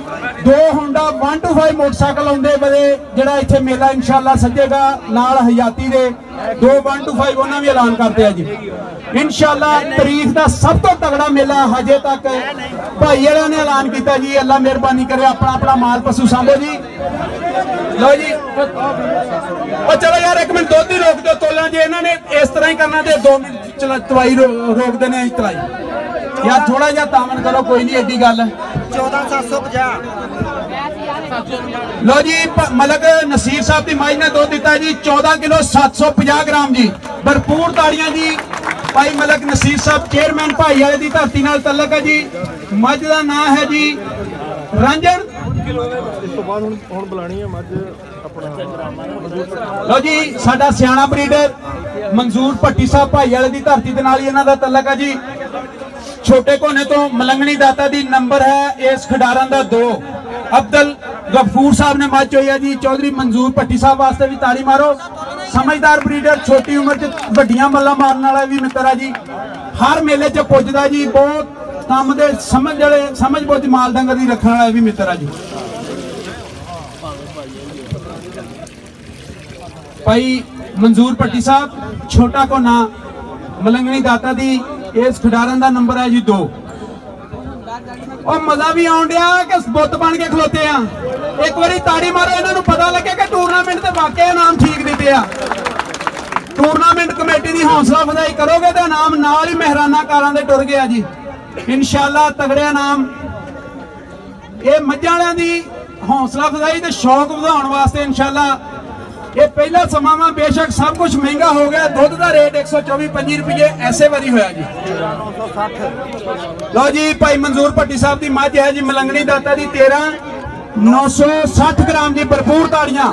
Speaker 1: ਦੋ ਹੋਂਡਾ 125 ਮੋਟਰਸਾਈਕਲ ਆਉਂਦੇ ਬਦੇ ਜਿਹੜਾ ਇੱਥੇ ਮੇਲਾ ਇਨਸ਼ਾਅੱਲਾ ਸੱਜੇਗਾ, ਨਾਲ ਹਯਾਤੀ ਦੇ। ਦੋ 125 ਉਹਨਾਂ ਵੀ ਐਲਾਨ ਕਰਦੇ ਆ ਜੀ। ਇਨਸ਼ਾਅੱਲਾ ਤਾਰੀਖ ਦਾ ਸਭ ਤੋਂ ਤਗੜਾ ਮੇਲਾ ਹਜੇ ਤੱਕ ਭਾਈ ਨੇ ਐਲਾਨ ਕੀਤਾ ਜੀ। ਅੱਲਾ ਮਿਹਰਬਾਨੀ ਕਰੇ ਆਪਣਾ ਆਪਣਾ ਮਾਲ ਪਸ਼ੂ ਸਾਂਭੋ ਜੀ। ਲਓ ਜੀ। ਉਹ ਚਲੋ ਯਾਰ, ਇੱਕ ਮਿੰਟ, ਦੁੱਧ ਹੀ ਰੋਕ ਦਿਓ ਤੋਲਾਂ ਜੇ ਇਹਨਾਂ ਨੇ ਇਸ ਤਰ੍ਹਾਂ ਹੀ ਕਰਨਾ ਤੇ 2 ਮਿੰਟ ਚਲਾ ਤਵਾਈ ਰੋ- ਰੋਕ ਤਵਾਈ ਯਾਰ ਥੋੜਾ ਜਿਹਾ ਤਾਮਨ ਕਰੋ, ਕੋਈ ਨਹੀਂ, ਐਡੀ ਗੱਲ। 14750 ਲਓ ਜੀ ਮਲਕ ਨਸੀਰ ਸਾਹਿਬ ਦੀ ਮਾਈ ਨੇ ਦੁੱਧ ਦਿੱਤਾ ਜੀ 14 ਕਿਲੋ 750 ਗ੍ਰਾਮ ਜੀ। ਭਰਪੂਰ ਤਾੜੀਆਂ ਜੀ, ਭਾਈ ਮਲਕ ਨਸੀਰ ਸਾਹਿਬ, ਚੇਅਰਮੈਨ ਭਾਈ ਵਾਲੇ ਦੀ ਧਰਤੀ ਨਾਲ ਤਲਕ ਹੈ ਜੀ। ਮੱਝ ਦਾ ਨਾਂ ਹੈ ਜੀ, ਰੰਜਨ।
Speaker 3: ਇਸ ਤੋਂ ਬਾਅਦ ਹੁਣ ਹੁਣ ਬੁਲਾਣੀ ਹੈ ਮੱਝ ਆਪਣਾ
Speaker 1: ਲਓ ਜੀ, ਸਾਡਾ ਸਿਆਣਾ ਬਰੀਡਰ ਮਨਜ਼ੂਰ ਭੱਟੀ ਸਾਹਿਬ ਭਾਈ ਵਾਲੇ ਦੀ ਧਰਤੀ ਦੇ ਨਾਲ ਹੀ ਇਹਨਾਂ ਦਾ ਤਲਕ ਹੈ ਜੀ। ਛੋਟੇ ਕੋਨੇ ਤੋਂ ਮਲੰਗਣੀ ਦਾਤਾ ਦੀ ਨੰਬਰ ਹੈ, ਇਸ ਖਿਡਾਰਨ ਦਾ 2 ਅਬਦਲ ਗਫੂਰ ਸਾਹਿਬ ਨੇ ਮੱਚ ਹੋਈ ਜੀ। ਚੌਧਰੀ ਮਨਜ਼ੂਰ ਭੱਟੀ ਸਾਹਿਬ ਵਾਸਤੇ ਵੀ ਤਾੜੀ ਮਾਰੋ। ਸਮਝਦਾਰ ਬਰੀਡਰ, ਛੋਟੀ ਉਮਰ 'ਚ ਵੱਡੀਆਂ ਮੱਲਾਂ ਮਾਰਨ ਵਾਲਾ ਵੀ ਮਿੱਤਰ ਹੈ ਜੀ। ਹਰ ਮੇਲੇ 'ਚ ਪੁੱਜਦਾ ਜੀ। ਬਹੁਤ ਕੰਮ ਦੇ ਸਮਝ ਵਾਲੇ, ਸਮਝ ਬੁੱਝ ਮਾਲ ਡੰਗਰ ਦੀ ਰੱਖਣ ਵਾਲਾ ਵੀ ਮਿੱਤਰ ਆ ਜੀ। ਭਾਈ ਮਨਜ਼ੂਰ ਭੱਟੀ ਸਾਹਿਬ, ਛੋਟਾ ਕੋਨਾ ਮਲੰਗਣੀ ਦਾਤਾ ਦੀ ਇਸ ਖਿਡਾਰਨ ਦਾ ਨੰਬਰ ਹੈ ਜੀ 2 ਉਹ ਮਜ਼ਾ ਵੀ ਆਉਣ ਡਿਆ ਕਿ ਬੁੱਤ ਬਣ ਕੇ ਖਲੋਤੇ ਆ। ਇੱਕ ਵਾਰੀ ਤਾੜੀ ਮਾਰੋ, ਇਹਨਾਂ ਨੂੰ ਪਤਾ ਲੱਗੇ ਕਿ ਟੂਰਨਾਮੈਂਟ ਤੇ ਵਾਕਿਆ ਇਨਾਮ ਠੀਕ ਦਿੱਤੇ ਆ। ਟੂਰਨਾਮੈਂਟ ਕਮੇਟੀ ਦੀ ਹੌਸਲਾ ਅਫਜ਼ਾਈ ਕਰੋਗੇ ਤੇ ਇਨਾਮ ਨਾਲ ਹੀ ਮਹਿਰਾਨਾ ਕਾਰਾਂ ਦੇ ਟੁਰ ਗਿਆ ਜੀ। ਇਨਸ਼ਾਅੱਲਾ ਤਗੜਿਆ ਨਾਮ। ਇਹ ਮੱਝਾਂ ਵਾਲਿਆਂ ਦੀ ਹੌਸਲਾ ਅਫਜ਼ਾਈ ਤੇ ਸ਼ੌਕ ਵਧਾਉਣ ਵਾਸਤੇ ਇਨਸ਼ਾਅੱਲਾ ਇਹ ਪਹਿਲਾ ਸਮਾਂ ਬੇਸ਼ੱਕ ਸਭ ਕੁਝ ਮਹਿੰਗਾ ਹੋ ਗਿਆ। ਦੁੱਧ ਦਾ ਰੇਟ 124 25 ਰੁਪਏ ਐਸੇ ਵਾਰੀ ਹੋਇਆ ਜੀ। ਲਓ ਜੀ, ਭਾਈ ਮਨਜ਼ੂਰ ਭੱਟੀ ਸਾਹਿਬ ਦੀ ਮੱਝ ਹੈ ਜੀ, ਮਲੰਗਣੀ ਦਾਤਾ ਦੀ 13 960 ਗ੍ਰਾਮ ਦੀ ਭਰਪੂਰ ਤਾੜੀਆਂ।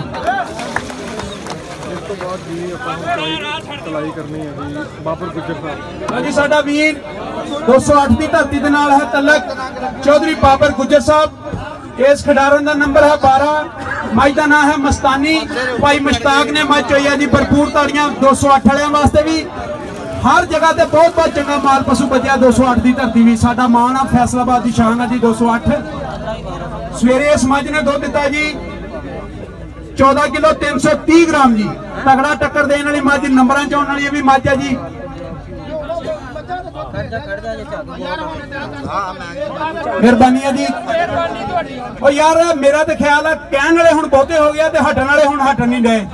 Speaker 3: ਇਸ ਤੋਂ ਬਾਅਦ ਜੀ ਆਪਾਂ ਹੁਣ ਕਰਨੀ ਹੈ ਜੀ ਬਾਬਰ ਗੁੱਜਰ ਸਾਹਿਬ
Speaker 1: ਲਓ ਸਾਡਾ ਵੀਰ 208 ਦੀ ਧਰਤੀ ਦੇ ਨਾਲ ਹੈ, ਤਲਕ ਚੌਧਰੀ ਬਾਬਰ ਗੁੱਜਰ ਸਾਹਿਬ। ਇਸ ਖਿਡਾਰਨ ਦਾ ਨੰਬਰ ਹੈ 12 ਮੱਝ ਦਾ ਨਾਮ ਹੈ ਮਸਤਾਨੀ। ਭਾਈ ਮੁਸ਼ਤਾਕ ਨੇ ਮੱਝ ਹੋਈ ਹੈ ਜੀ ਭਰਪੂਰ ਤਾੜੀਆਂ 208 ਵਾਲਿਆਂ ਵਾਸਤੇ ਵੀ। ਹਰ ਜਗ੍ਹਾ ਤੇ ਬਹੁਤ ਬਹੁਤ ਚੰਗਾ ਮਾਲ ਪਸ਼ੂ ਬਚਿਆ 208 ਦੀ ਧਰਤੀ ਵੀ। ਸਾਡਾ ਮਾਣ ਆ, ਫੈਸਲਾਬਾਦ ਦੀ ਸ਼ਾਨ ਆ ਜੀ 208 ਸਵੇਰੇ ਇਸ ਮੱਝ ਨੇ ਦੁੱਧ ਦਿੱਤਾ ਜੀ। 14 ਕਿਲੋ 330 ਗ੍ਰਾਮ ਜੀ। ਤਗੜਾ ਟੱਕਰ ਦੇਣ ਵਾਲੀ ਮੱਝ ਨੰਬਰਾਂ ਚ ਆਉਣ ਵਾਲੀ ਇਹ ਵੀ ਮੱਝ ਆ ਜੀ। ਮਿਹਰਬਾਨੀ ਹੈ ਉਹ ਯਾਰ, ਮੇਰਾ ਤੇ ਖਿਆਲ ਹੈ ਕਹਿਣ ਵਾਲੇ ਹੁਣ ਬਹੁਤੇ ਹੋ ਗਿਆ ਤੇ ਹਟਣ ਵਾਲੇ ਹੁਣ ਹਟਣ ਨਹੀਂ ਡਏ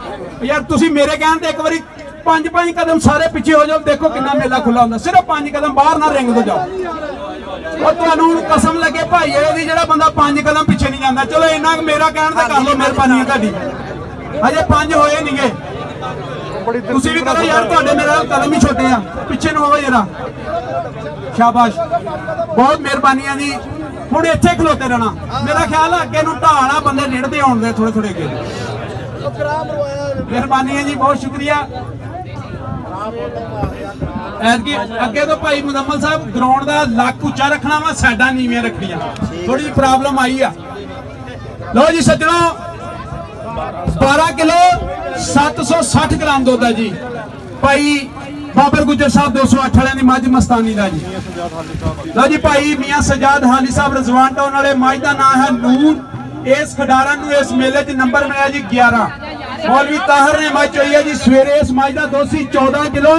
Speaker 1: ਯਾਰ, ਤੁਸੀਂ ਮੇਰੇ ਕਹਿਣ ਤੇ ਇੱਕ ਵਾਰੀ ਪੰਜ ਪੰਜ ਕਦਮ ਸਾਰੇ ਪਿੱਛੇ ਹੋ ਜਾਓ, ਦੇਖੋ ਕਿੰਨਾ ਮੇਲਾ ਖੁੱਲਾ ਹੁੰਦਾ। ਸਿਰਫ ਪੰਜ ਕਦਮ ਬਾਹਰ ਨਾ ਰਿੰਗ ਤੋਂ ਜਾਓ। ਉਹ ਤੁਹਾਨੂੰ ਹੁਣ ਕਸਮ ਲੱਗੇ ਭਾਈ ਇਹਦੀ ਜਿਹੜਾ ਬੰਦਾ ਪੰਜ ਕਦਮ ਪਿੱਛੇ ਨਹੀਂ ਜਾਂਦਾ। ਚਲੋ, ਇੰਨਾ ਮੇਰਾ ਕਹਿਣ ਤੇ ਕਰ ਲਓ ਮਿਹਰਬਾਨੀ ਹੈ ਤੁਹਾਡੀ। ਹਜੇ ਪੰਜ ਹੋਏ ਨਹੀਂਗੇ ਤੁਸੀਂ ਵੀ ਕਰੋ ਯਾਰ ਤੁਹਾਡੇ ਮੇਰੇ ਨਾਲ ਕਦਮ ਹੀ ਛੋਟੇ ਆ, ਪਿੱਛੇ ਨੂੰ ਹੋਵੇ ਜਰਾ। ਸ਼ਾਬਾਸ਼। ਬਹੁਤ ਮਿਹਰਬਾਨੀਆਂ ਜੀ। ਹੁਣ ਇੱਥੇ ਖਲੋਤੇ ਰਹਿਣਾ। ਮੇਰਾ ਖਿਆਲ ਹੈ ਅੱਗੇ ਨੂੰ ਢਾਲ ਬੰਦੇ ਨੇੜਦੇ ਆਉਣ ਦੇ ਥੋੜੇ ਥੋੜੇ ਅੱਗੇ। ਮਿਹਰਬਾਨੀ ਹੈ ਜੀ, ਬਹੁਤ ਸ਼ੁਕਰੀਆ। ਐਤਕੀ ਅੱਗੇ ਤੋਂ ਭਾਈ ਮੁਦੰਮਲ ਸਾਹਿਬ ਗਰਾਊਂਡ ਦਾ ਲੱਕ ਉੱਚਾ ਰੱਖਣਾ ਵਾ, ਸਾਡਾ ਨੀਵੀਆਂ ਰੱਖਣੀਆਂ। ਥੋੜੀ ਜਿਹੀ ਪ੍ਰੋਬਲਮ ਆਈ ਆ। ਲੋ ਜੀ, ਸੱਜਣੋ। 12 ਕਿਲੋ 760 ਗ੍ਰਾਮ ਦੁੱਧ ਹੈ ਜੀ। ਭਾਈ ਬਾਬਰ ਗੁੱਜਰ ਸਾਹਿਬ 208 ਵਾਲਿਆਂ ਦੀ ਮੱਝ ਮਸਤਾਨੀ ਦਾ ਜੀ। ਲਓ ਜੀ ਭਾਈ ਮੀਆਂ ਸਜਾਦ ਹਾਲੀ ਸਾਹਿਬ ਰਜ਼ਵਾਨ ਟਾਊਨ ਵਾਲੇ, ਮੱਝ ਦਾ ਨਾਮ ਹੈ ਨੂਰ। ਇਸ ਖਿਡਾਰਾਂ ਨੂੰ ਇਸ ਮੇਲੇ 'ਚ ਨੰਬਰ ਮਿਲਿਆ ਜੀ 11 ਮੌਲਵੀ ਤਾਹਰ ਨੇ ਮੱਝ ਚੋਈ ਹੈ ਜੀ। ਸਵੇਰੇ ਇਸ ਮੱਝ ਦਾ ਦੋਸੀ 14 ਕਿਲੋ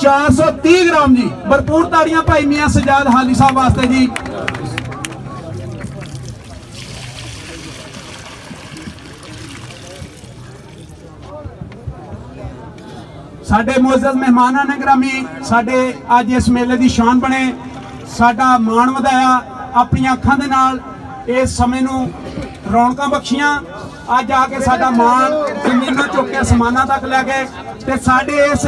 Speaker 1: 430 ਗ੍ਰਾਮ ਜੀ। ਭਰਪੂਰ ਤਾੜੀਆਂ ਭਾਈ ਮੀਆਂ ਸਜਾਦ ਹਾਲੀ ਸਾਹਿਬ ਵਾਸਤੇ ਜੀ। ਸਾਡੇ ਮੁਅੱਜ਼ਜ਼ ਮਹਿਮਾਨਾਂ ਨੇ ਗ੍ਰਾਮੀ, ਸਾਡੇ ਅੱਜ ਇਸ ਮੇਲੇ ਦੀ ਸ਼ਾਨ ਬਣੇ। ਸਾਡਾ ਮਾਣ ਵਧਾਇਆ ਆਪਣੀਆਂ ਅੱਖਾਂ ਦੇ ਨਾਲ। ਇਸ ਸਮੇਂ ਨੂੰ ਰੌਣਕਾਂ ਬਖਸ਼ੀਆਂ। ਅੱਜ ਆ ਕੇ ਸਾਡਾ ਮਾਣ ਜ਼ਮੀਨੋਂ ਚੁੱਕ ਕੇ ਸਮਾਨਾਂ ਤੱਕ ਲੈ ਗਏ ਤੇ ਸਾਡੇ ਇਸ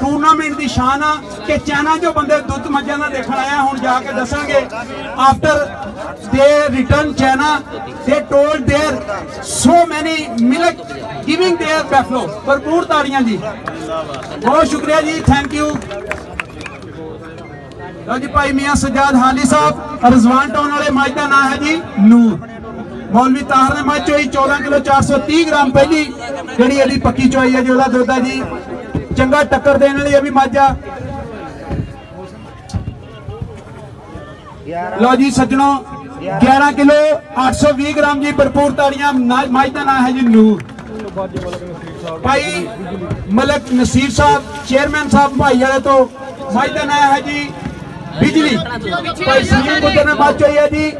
Speaker 1: ਟੂਰਨਾਮੈਂਟ ਦੀ ਸ਼ਾਨ ਆ ਕਿ ਚਾਈਨਾ ਜੋ ਬੰਦੇ ਦੁੱਧ ਮੱਝਾਂ ਦਾ ਦੇਖਣ ਆਇਆ ਹੁਣ ਜਾ ਕੇ ਦੱਸਾਂਗੇ after the return China they told there so many milk giving there buffalo ਭਰਪੂਰ ਤਾੜੀਆਂ ਜੀ ਬਹੁਤ ਸ਼ੁਕਰੀਆ ਜੀ ਥੈਂਕ ਯੂ ਲਓ ਜੀ ਭਾਈ ਮੀਆਂ ਸਜਾਦ ਹਾਲੀ ਸਾਹਿਬ ਰਜ਼ਵਾਨ ਟਾਊਨ ਵਾਲੇ ਮੱਝ ਦਾ ਨਾਮ ਹੈ ਜੀ ਨੂਰ ਮੌਲਵੀ ਤਾਹਰ ਨੇ ਮੱਝ ਚੋਈ 14 ਕਿਲੋ 430 ਗ੍ਰਾਮ ਪਹਿਲੀ ਜਿਹੜੀ ਇਹਦੀ ਪੱਕੀ ਚੋਈ ਹੈ ਜੀ ਉਹਦਾ ਦੁੱਧ ਹੈ ਜੀ ਚੰਗਾ ਟੱਕਰ ਦੇਣ ਵਾਲੀ ਇਹ ਵੀ ਮੱਝ ਆ। ਜੀ ਸੱਜਣੋ 11 ਕਿਲੋ 820 ਗ੍ਰਾਮ ਜੀ ਭਰਪੂਰ ਤਾੜੀਆਂ, ਨਾ- ਦਾ ਨਾਮ ਹੈ ਜੀ ਨੂਰ। ਭਾਈ ਮਲਕ ਨਸੀਰ ਸਾਹਿਬ, ਚੇਅਰਮੈਨ ਸਾਹਿਬ ਭਾਈ ਵਾਲੇ ਤੋਂ ਮੱਝ ਦਾ ਨਾਮ ਹੈ ਜੀ ਬਿਜਲੀ। ਭਾਈ ਸੁਨੀਲ ਬੁੱਧਰ ਨੇ ਮੱਝ ਹੋਈ ਹੈ ਜੀ।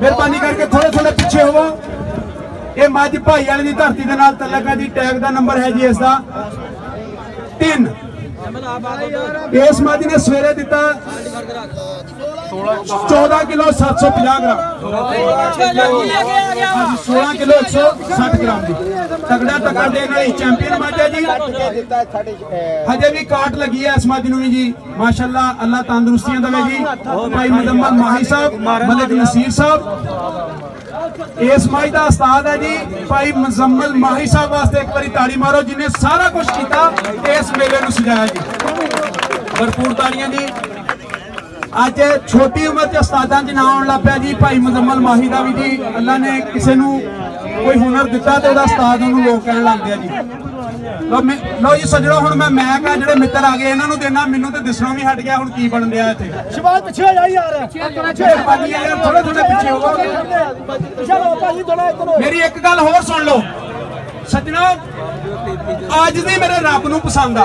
Speaker 1: ਮਿਹਰਬਾਨੀ ਕਰਕੇ ਥੋੜੇ ਥੋੜੇ ਪਿੱਛੇ ਹੋਵੋ। ਇਹ ਮੱਝ ਭਾਈ ਵਾਲੇ ਦੀ ਧਰਤੀ ਦੇ ਨਾਲ ਤਲਕ ਹੈ ਜੀ, ਟੈਗ ਦਾ ਨੰਬਰ ਹੈ ਜੀ ਇਸ ਦਾ। 3 ਇਸ ਮੱਝ ਨੇ ਸਵੇਰੇ ਦਿੱਤਾ 14 ਕਿਲੋ 750 ਗ੍ਰਾਮ। 16 ਕਿਲੋ 160 ਗ੍ਰਾਮ ਦੀ। ਤਗੜਾ ਤਕੜਾ ਦੇਣ ਵਾਲੀ ਚੈਂਪੀਅਨ ਮੱਝ ਜੀ। ਹਜੇ ਵੀ ਕਾਟ ਲੱਗੀ ਹੈ ਇਸ ਮੱਝ ਨੂੰ ਵੀ ਜੀ। ਮਾਸ਼ਾਅੱਲਾ ਅੱਲਾਹ ਤੰਦਰੁਸਤੀਆਂ ਦੇਵੇ ਜੀ। ਭਾਈ ਮੁਜ਼ੰਮਲ ਮਾਹੀ ਸਾਹਿਬ, ਮਲਿਕ ਨਸੀਰ ਸਾਹਿਬ। ਇਸ ਮੱਝ ਦਾ ਉਸਤਾਦ ਹੈ ਜੀ, ਭਾਈ ਮੁਜ਼ੰਮਲ ਮਾਹੀ ਸਾਹਿਬ ਵਾਸਤੇ ਇੱਕ ਵਾਰੀ ਤਾੜੀ ਮਾਰੋ, ਜਿਨੇ ਸਾਰਾ ਕੁਝ ਕੀਤਾ, ਇਸ ਮੇਲੇ ਨੂੰ ਸਜਾਇਆ ਜੀ। ਭਰਪੂਰ ਤਾੜੀਆਂ ਜੀ। ਅੱਜ ਛੋਟੀ ਉਮਰ 'ਚ ਉਸਤਾਦਾਂ 'ਚ ਨਾ ਆਉਣ ਲੱਗ ਪਿਆ ਜੀ, ਭਾਈ ਮੁਜ਼ੰਮਲ ਮਾਹੀ ਦਾ ਵੀ ਜੀ। ਅੱਲਾ ਨੇ ਕਿਸੇ ਨੂੰ ਕੋਈ ਹੁਨਰ ਦਿੱਤਾ ਤੇ ਉਹਦਾ ਉਸਤਾਦ ਉਹਨੂੰ ਲੋਕ ਕਹਿਣ ਲੱਗ ਗਿਆ ਜੀ। ਮੈਂ- ਲਓ ਜੀ ਸੱਜਣੋ ਹੁਣ ਮੈਂ ਮੈਕ ਆ ਜਿਹੜੇ ਮਿੱਤਰ ਆ ਗਏ ਇਹਨਾਂ ਨੂੰ ਦੇਣਾ ਮੈਨੂੰ ਤੇ ਦਿਸਣੋਂ ਵੀ ਹਟ ਗਿਆ ਹੁਣ ਕੀ ਬਣ ਰਿਹਾ ਇੱਥੇ?
Speaker 6: ਸ਼ਬਾਜ਼ ਪਿੱਛੇ ਹੋ ਜਾ ਯਾਰ।
Speaker 1: ਭਾਜੀ ਯਾਰ ਥੋੜੇ ਥੋੜੇ ਪਿੱਛੇ ਹੋਵੋ
Speaker 6: ਚਲੋ ਭਾਜੀ ਥੋੜਾ ਇੱਧਰ
Speaker 1: ਮੇਰੀ ਇੱਕ ਗੱਲ ਹੋਰ ਸੁਣ ਲਓ। ਸੱਜਣੋ ਅੱਜ ਦੀ ਮੇਰੇ ਰੱਬ ਨੂੰ ਪਸੰਦ ਆ।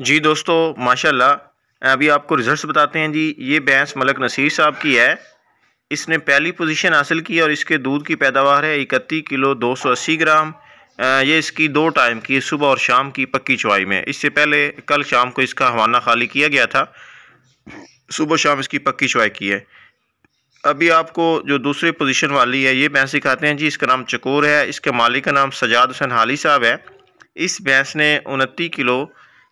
Speaker 1: جی دوستو ماشاءاللہ ابھی آپ کو ریزلٹس بتاتے ہیں جی یہ بینس ملک نصیر صاحب کی ہے اس نے پہلی پوزیشن حاصل کی
Speaker 2: اور اس کے دودھ کی پیداوار ہے اکتی کلو دو سو اسی گرام یہ اس کی دو ٹائم کی صبح اور شام کی پکی چوائی میں اس سے پہلے کل شام کو اس کا حوانہ خالی کیا گیا تھا صبح شام اس کی پکی چوائی کی ہے ابھی آپ کو جو دوسری پوزیشن والی ہے، یہ بھینس دکھاتے ہیں۔ جی اس کا نام چکور ہے۔ اس کے مالک کا نام سجاد حسین حالی صاحب ہے۔ اس بھینس نے انتی کلو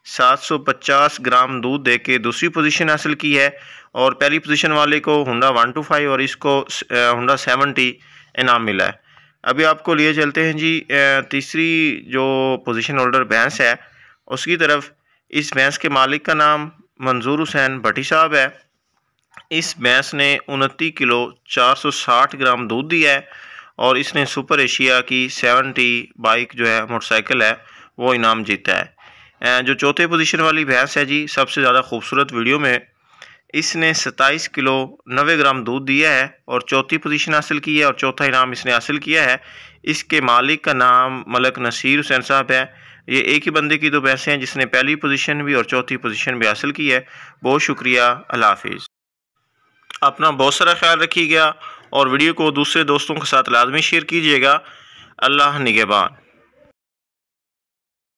Speaker 2: سات سو پچاس گرام دودھ دے کے دوسری پوزیشن حاصل کی ہے۔ اور پہلی پوزیشن والے کو ہنڈا ون ٹو فائیو اور اس کو ہنڈا سیونٹی انعام ملا ہے۔ ابھی آپ کو لیے چلتے ہیں۔ جی تیسری جو پوزیشن ہولڈر بھینس ہے، اس کی طرف اس بھینس کے مالک کا نام منظور حسین بھٹی صاحب ہے۔ اس بھینس نے انتی کلو چار سو ساٹھ گرام دودھ دیا ہے اور اس نے سپر ایشیا کی سیونٹی بائک جو ہے، موٹر سائیکل ہے، وہ انعام جیتا ہے۔ جو چوتھے پوزیشن والی بھینس ہے جی سب سے زیادہ خوبصورت ویڈیو میں اس نے ستائیس کلو نوے گرام دودھ دیا ہے اور چوتھی پوزیشن حاصل کی ہے اور چوتھا انعام اس نے حاصل کیا ہے۔ اس کے مالک کا نام ملک نصیر حسین صاحب ہے یہ ایک ہی بندے کی دو بحثیں ہیں جس نے پہلی پوزیشن بھی اور چوتھی پوزیشن بھی حاصل کی ہے۔ بہت شکریہ، اللہ حافظ۔ अपना बहुत सारा ख्याल रखिएगा और वीडियो को दूसरे दोस्तों के साथ लाजमी शेयर कीजिएगा अल्लाह निगहबान